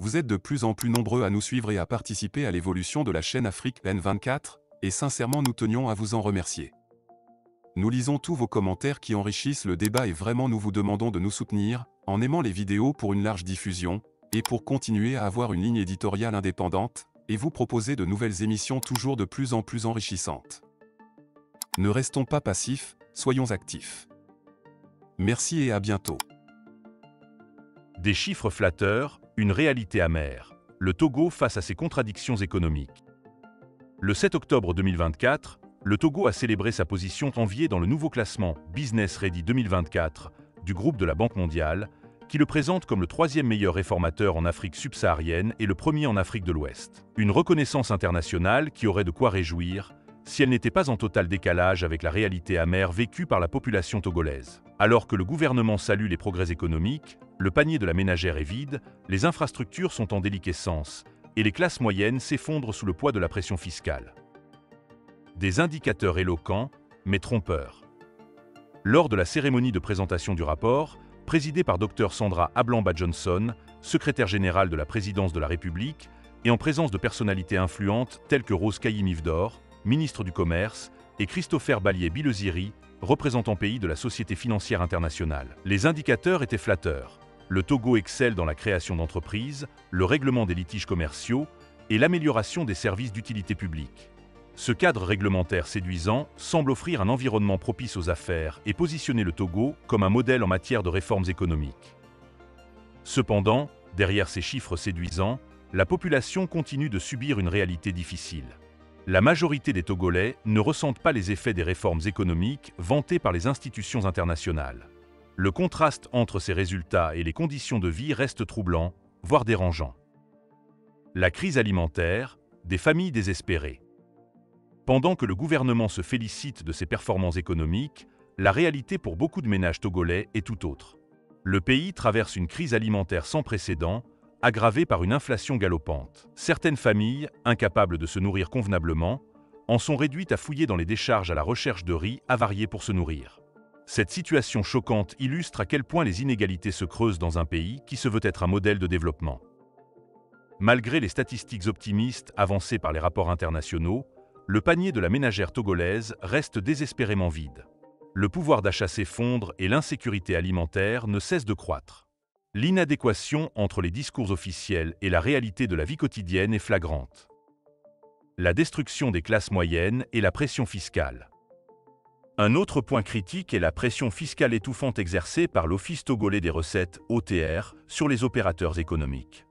vous êtes de plus en plus nombreux à nous suivre et à participer à l'évolution de la chaîne Afrique N24, et sincèrement nous tenions à vous en remercier. Nous lisons tous vos commentaires qui enrichissent le débat et vraiment nous vous demandons de nous soutenir, en aimant les vidéos pour une large diffusion, et pour continuer à avoir une ligne éditoriale indépendante, et vous proposer de nouvelles émissions toujours de plus en plus enrichissantes. Ne restons pas passifs, soyons actifs. Merci et à bientôt. Des chiffres flatteurs, une réalité amère. Le Togo face à ses contradictions économiques. Le 7 octobre 2024, le Togo a célébré sa position enviée dans le nouveau classement Business Ready 2024 du groupe de la Banque mondiale, qui le présente comme le troisième meilleur réformateur en Afrique subsaharienne et le premier en Afrique de l'Ouest. Une reconnaissance internationale qui aurait de quoi réjouir si elle n'était pas en total décalage avec la réalité amère vécue par la population togolaise. Alors que le gouvernement salue les progrès économiques, le panier de la ménagère est vide, les infrastructures sont en déliquescence et les classes moyennes s'effondrent sous le poids de la pression fiscale. Des indicateurs éloquents, mais trompeurs. Lors de la cérémonie de présentation du rapport, présidée par Dr Sandra Ablamba Johnson, secrétaire générale de la présidence de la République, et en présence de personnalités influentes telles que Rose Kayi-Mivdor, ministre du Commerce, et Christopher Ballier-Bileziri, représentant pays de la Société financière internationale. Les indicateurs étaient flatteurs. Le Togo excelle dans la création d'entreprises, le règlement des litiges commerciaux et l'amélioration des services d'utilité publique. Ce cadre réglementaire séduisant semble offrir un environnement propice aux affaires et positionner le Togo comme un modèle en matière de réformes économiques. Cependant, derrière ces chiffres séduisants, la population continue de subir une réalité difficile. La majorité des Togolais ne ressentent pas les effets des réformes économiques vantées par les institutions internationales. Le contraste entre ces résultats et les conditions de vie reste troublant, voire dérangeant. La crise alimentaire, des familles désespérées. Pendant que le gouvernement se félicite de ses performances économiques, la réalité pour beaucoup de ménages togolais est tout autre. Le pays traverse une crise alimentaire sans précédent, aggravée par une inflation galopante. Certaines familles, incapables de se nourrir convenablement, en sont réduites à fouiller dans les décharges à la recherche de riz avarié pour se nourrir. Cette situation choquante illustre à quel point les inégalités se creusent dans un pays qui se veut être un modèle de développement. Malgré les statistiques optimistes avancées par les rapports internationaux, le panier de la ménagère togolaise reste désespérément vide. Le pouvoir d'achat s'effondre et l'insécurité alimentaire ne cesse de croître. L'inadéquation entre les discours officiels et la réalité de la vie quotidienne est flagrante. La destruction des classes moyennes et la pression fiscale. Un autre point critique est la pression fiscale étouffante exercée par l'Office togolais des recettes OTR sur les opérateurs économiques.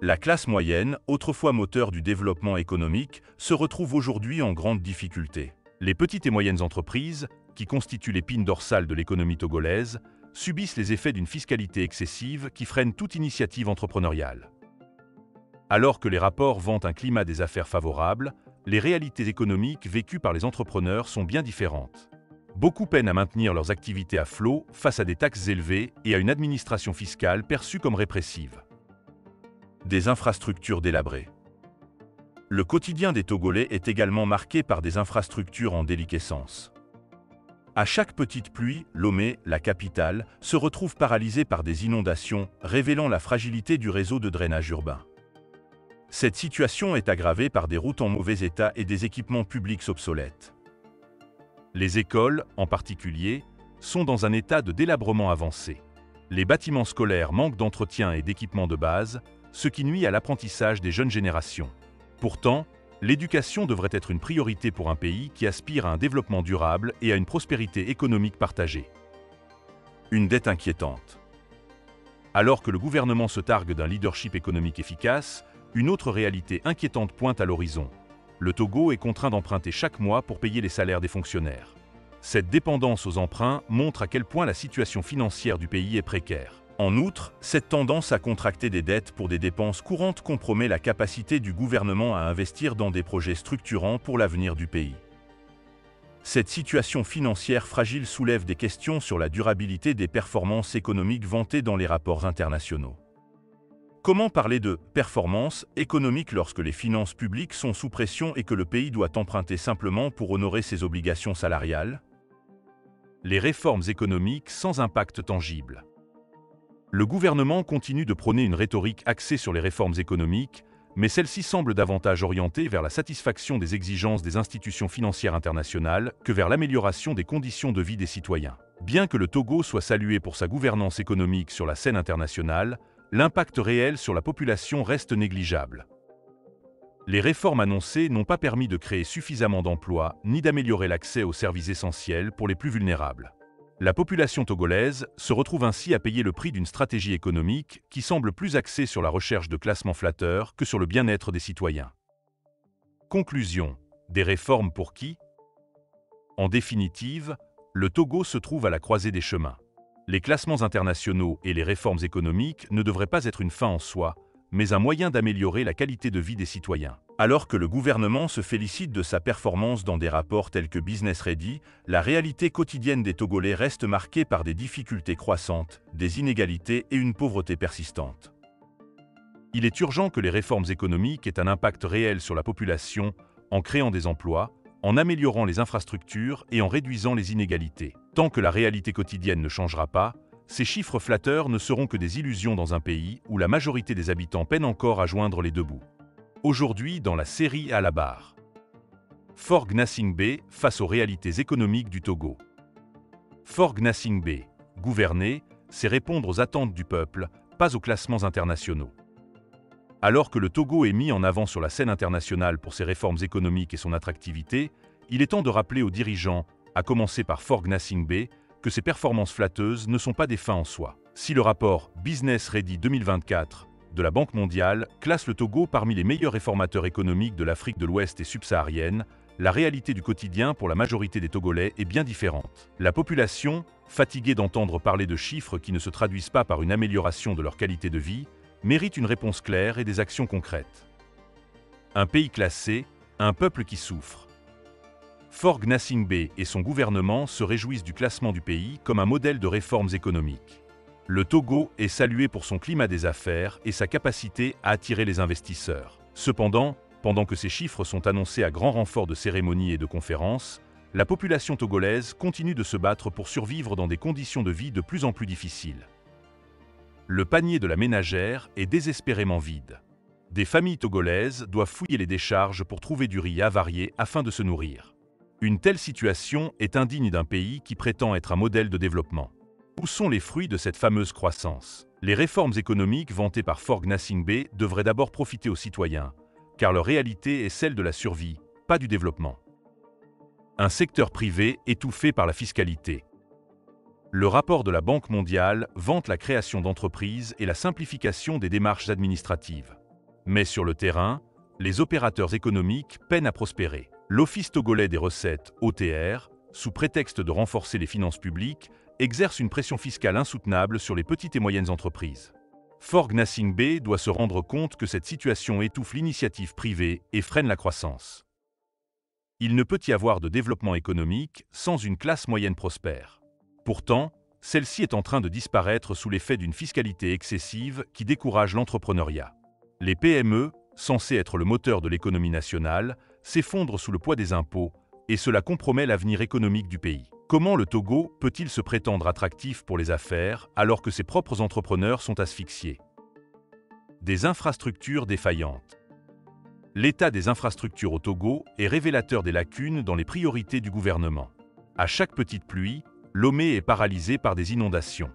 La classe moyenne, autrefois moteur du développement économique, se retrouve aujourd'hui en grande difficulté. Les petites et moyennes entreprises, qui constituent l'épine dorsale de l'économie togolaise, subissent les effets d'une fiscalité excessive qui freine toute initiative entrepreneuriale. Alors que les rapports vantent un climat des affaires favorable, les réalités économiques vécues par les entrepreneurs sont bien différentes. Beaucoup peinent à maintenir leurs activités à flot face à des taxes élevées et à une administration fiscale perçue comme répressive des infrastructures délabrées. Le quotidien des Togolais est également marqué par des infrastructures en déliquescence. À chaque petite pluie, Lomé, la capitale, se retrouve paralysée par des inondations, révélant la fragilité du réseau de drainage urbain. Cette situation est aggravée par des routes en mauvais état et des équipements publics obsolètes. Les écoles, en particulier, sont dans un état de délabrement avancé. Les bâtiments scolaires manquent d'entretien et d'équipements de base, ce qui nuit à l'apprentissage des jeunes générations. Pourtant, l'éducation devrait être une priorité pour un pays qui aspire à un développement durable et à une prospérité économique partagée. Une dette inquiétante. Alors que le gouvernement se targue d'un leadership économique efficace, une autre réalité inquiétante pointe à l'horizon. Le Togo est contraint d'emprunter chaque mois pour payer les salaires des fonctionnaires. Cette dépendance aux emprunts montre à quel point la situation financière du pays est précaire. En outre, cette tendance à contracter des dettes pour des dépenses courantes compromet la capacité du gouvernement à investir dans des projets structurants pour l'avenir du pays. Cette situation financière fragile soulève des questions sur la durabilité des performances économiques vantées dans les rapports internationaux. Comment parler de performance économique lorsque les finances publiques sont sous pression et que le pays doit emprunter simplement pour honorer ses obligations salariales? Les réformes économiques sans impact tangible. Le gouvernement continue de prôner une rhétorique axée sur les réformes économiques, mais celle-ci semble davantage orientée vers la satisfaction des exigences des institutions financières internationales que vers l'amélioration des conditions de vie des citoyens. Bien que le Togo soit salué pour sa gouvernance économique sur la scène internationale, l'impact réel sur la population reste négligeable. Les réformes annoncées n'ont pas permis de créer suffisamment d'emplois ni d'améliorer l'accès aux services essentiels pour les plus vulnérables. La population togolaise se retrouve ainsi à payer le prix d'une stratégie économique qui semble plus axée sur la recherche de classements flatteurs que sur le bien-être des citoyens. Conclusion. Des réformes pour qui? En définitive, le Togo se trouve à la croisée des chemins. Les classements internationaux et les réformes économiques ne devraient pas être une fin en soi, mais un moyen d'améliorer la qualité de vie des citoyens. Alors que le gouvernement se félicite de sa performance dans des rapports tels que Business Ready, la réalité quotidienne des Togolais reste marquée par des difficultés croissantes, des inégalités et une pauvreté persistante. Il est urgent que les réformes économiques aient un impact réel sur la population en créant des emplois, en améliorant les infrastructures et en réduisant les inégalités. Tant que la réalité quotidienne ne changera pas, ces chiffres flatteurs ne seront que des illusions dans un pays où la majorité des habitants peinent encore à joindre les deux bouts. Aujourd'hui, dans la série à la barre. Fort Gnassingbé face aux réalités économiques du Togo. Fort Gnassingbé, gouverner, c'est répondre aux attentes du peuple, pas aux classements internationaux. Alors que le Togo est mis en avant sur la scène internationale pour ses réformes économiques et son attractivité, il est temps de rappeler aux dirigeants, à commencer par Fort Gnassingbé, que ces performances flatteuses ne sont pas des fins en soi. Si le rapport Business Ready 2024 de la Banque mondiale classe le Togo parmi les meilleurs réformateurs économiques de l'Afrique de l'Ouest et subsaharienne, la réalité du quotidien pour la majorité des Togolais est bien différente. La population, fatiguée d'entendre parler de chiffres qui ne se traduisent pas par une amélioration de leur qualité de vie, mérite une réponse claire et des actions concrètes. Un pays classé, un peuple qui souffre. Fort Gnassingbé et son gouvernement se réjouissent du classement du pays comme un modèle de réformes économiques. Le Togo est salué pour son climat des affaires et sa capacité à attirer les investisseurs. Cependant, pendant que ces chiffres sont annoncés à grand renfort de cérémonies et de conférences, la population togolaise continue de se battre pour survivre dans des conditions de vie de plus en plus difficiles le panier de la ménagère est désespérément vide. Des familles togolaises doivent fouiller les décharges pour trouver du riz avarié afin de se nourrir. Une telle situation est indigne d'un pays qui prétend être un modèle de développement. Où sont les fruits de cette fameuse croissance? Les réformes économiques vantées par Fort Gnassingbé devraient d'abord profiter aux citoyens, car leur réalité est celle de la survie, pas du développement. Un secteur privé étouffé par la fiscalité, le rapport de la Banque mondiale vante la création d'entreprises et la simplification des démarches administratives. Mais sur le terrain, les opérateurs économiques peinent à prospérer. L'Office togolais des recettes, OTR, sous prétexte de renforcer les finances publiques, exerce une pression fiscale insoutenable sur les petites et moyennes entreprises. Fort Gnassingbé doit se rendre compte que cette situation étouffe l'initiative privée et freine la croissance. Il ne peut y avoir de développement économique sans une classe moyenne prospère. Pourtant, celle-ci est en train de disparaître sous l'effet d'une fiscalité excessive qui décourage l'entrepreneuriat. Les PME, censées être le moteur de l'économie nationale, s'effondrent sous le poids des impôts, et cela compromet l'avenir économique du pays. Comment le Togo peut-il se prétendre attractif pour les affaires alors que ses propres entrepreneurs sont asphyxiés? Des infrastructures défaillantes. L'état des infrastructures au Togo est révélateur des lacunes dans les priorités du gouvernement. À chaque petite pluie, Lomé est paralysé par des inondations.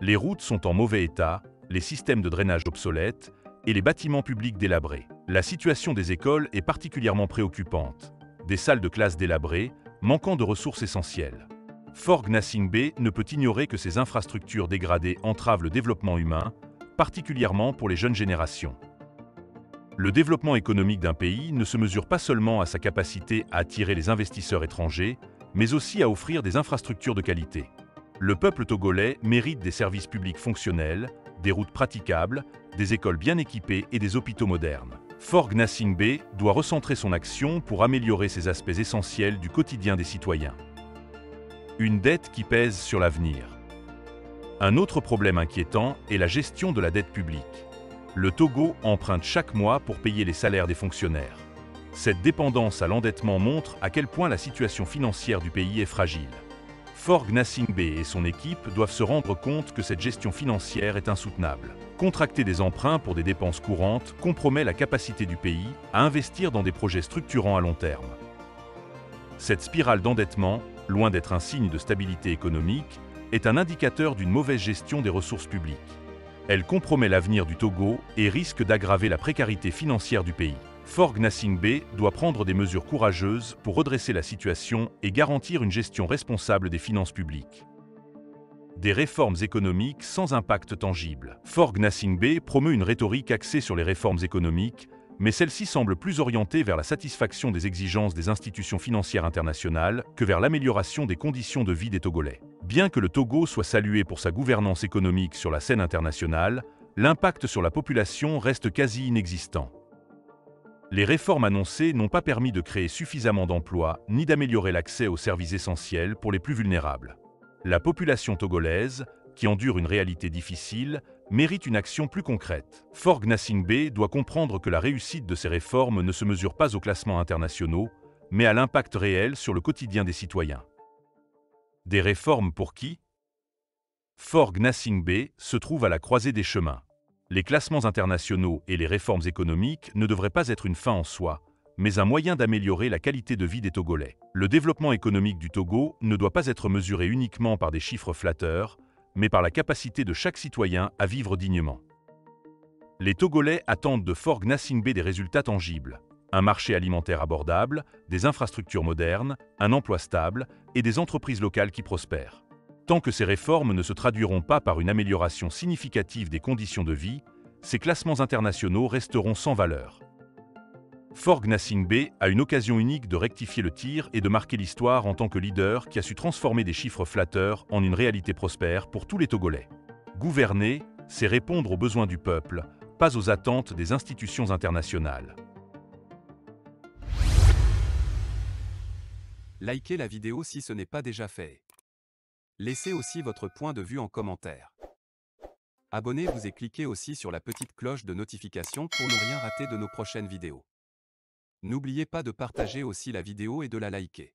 Les routes sont en mauvais état, les systèmes de drainage obsolètes et les bâtiments publics délabrés. La situation des écoles est particulièrement préoccupante. Des salles de classe délabrées, manquant de ressources essentielles. Fort Gnassingbé ne peut ignorer que ces infrastructures dégradées entravent le développement humain, particulièrement pour les jeunes générations. Le développement économique d'un pays ne se mesure pas seulement à sa capacité à attirer les investisseurs étrangers, mais aussi à offrir des infrastructures de qualité. Le peuple togolais mérite des services publics fonctionnels, des routes praticables, des écoles bien équipées et des hôpitaux modernes. Fort Gnassingbé doit recentrer son action pour améliorer ces aspects essentiels du quotidien des citoyens. Une dette qui pèse sur l'avenir. Un autre problème inquiétant est la gestion de la dette publique. Le Togo emprunte chaque mois pour payer les salaires des fonctionnaires. Cette dépendance à l'endettement montre à quel point la situation financière du pays est fragile. Fort Gnassingbé et son équipe doivent se rendre compte que cette gestion financière est insoutenable. Contracter des emprunts pour des dépenses courantes compromet la capacité du pays à investir dans des projets structurants à long terme. Cette spirale d'endettement, loin d'être un signe de stabilité économique, est un indicateur d'une mauvaise gestion des ressources publiques. Elle compromet l'avenir du Togo et risque d'aggraver la précarité financière du pays. Fort Gnassingbé doit prendre des mesures courageuses pour redresser la situation et garantir une gestion responsable des finances publiques. Des réformes économiques sans impact tangible. Fort Gnassingbé promeut une rhétorique axée sur les réformes économiques, mais celle-ci semble plus orientée vers la satisfaction des exigences des institutions financières internationales que vers l'amélioration des conditions de vie des Togolais. Bien que le Togo soit salué pour sa gouvernance économique sur la scène internationale, l'impact sur la population reste quasi inexistant. Les réformes annoncées n'ont pas permis de créer suffisamment d'emplois ni d'améliorer l'accès aux services essentiels pour les plus vulnérables. La population togolaise, qui endure une réalité difficile, mérite une action plus concrète. Fort Gnassingbé doit comprendre que la réussite de ces réformes ne se mesure pas aux classements internationaux, mais à l'impact réel sur le quotidien des citoyens. Des réformes pour qui? Fort Gnassingbé se trouve à la croisée des chemins. Les classements internationaux et les réformes économiques ne devraient pas être une fin en soi, mais un moyen d'améliorer la qualité de vie des Togolais. Le développement économique du Togo ne doit pas être mesuré uniquement par des chiffres flatteurs, mais par la capacité de chaque citoyen à vivre dignement. Les Togolais attendent de Fort Gnassingbé des résultats tangibles. Un marché alimentaire abordable, des infrastructures modernes, un emploi stable et des entreprises locales qui prospèrent. Tant que ces réformes ne se traduiront pas par une amélioration significative des conditions de vie, ces classements internationaux resteront sans valeur. Fort Gnassingbé a une occasion unique de rectifier le tir et de marquer l'histoire en tant que leader qui a su transformer des chiffres flatteurs en une réalité prospère pour tous les Togolais. Gouverner, c'est répondre aux besoins du peuple, pas aux attentes des institutions internationales. Likez la vidéo si ce n'est pas déjà fait. Laissez aussi votre point de vue en commentaire. Abonnez-vous et cliquez aussi sur la petite cloche de notification pour ne rien rater de nos prochaines vidéos. N'oubliez pas de partager aussi la vidéo et de la liker.